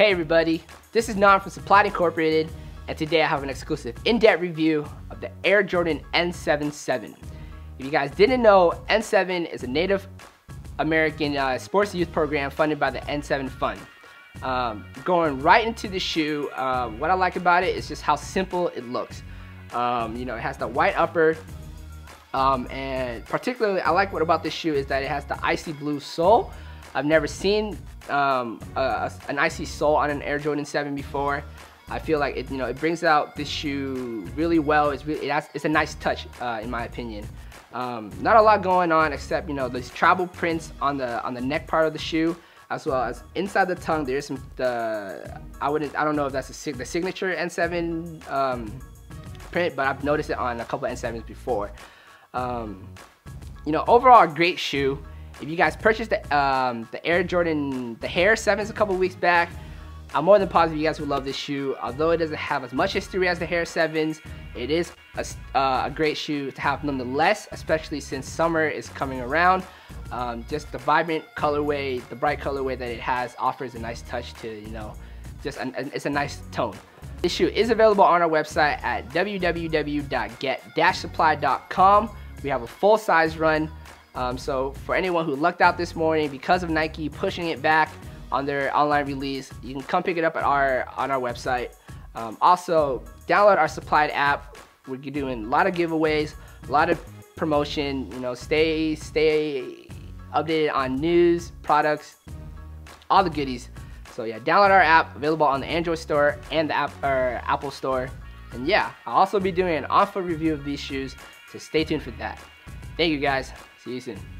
Hey everybody, this is Nam from Supply Incorporated, and today I have an exclusive in-depth review of the Air Jordan N77. If you guys didn't know, N7 is a Native American uh, sports youth program funded by the N7 Fund. Um, going right into the shoe, uh, what I like about it is just how simple it looks. Um, you know, it has the white upper, um, and particularly I like what about this shoe is that it has the icy blue sole. I've never seen um, a, an icy sole on an Air Jordan 7 before. I feel like it, you know, it brings out this shoe really well. It's really, it has, it's a nice touch, uh, in my opinion. Um, not a lot going on except, you know, these tribal prints on the on the neck part of the shoe, as well as inside the tongue. There's some the I wouldn't, I don't know if that's a, the signature N7 um, print, but I've noticed it on a couple N7s before. Um, you know, overall, a great shoe. If you guys purchased the, um, the Air Jordan, the Hare 7s a couple weeks back, I'm more than positive you guys will love this shoe. Although it doesn't have as much history as the Hare 7s, it is a, uh, a great shoe to have nonetheless, especially since summer is coming around. Um, just the vibrant colorway, the bright colorway that it has offers a nice touch to, you know, just an, it's a nice tone. This shoe is available on our website at www.get-supply.com. We have a full size run. Um, so for anyone who lucked out this morning because of Nike pushing it back on their online release, you can come pick it up at our on our website. Um, also, download our supplied app. We're doing a lot of giveaways, a lot of promotion. You know, stay stay updated on news, products, all the goodies. So yeah, download our app, available on the Android store and the app, or Apple store. And yeah, I'll also be doing an on-foot review of these shoes, so stay tuned for that. Thank you guys. See you soon.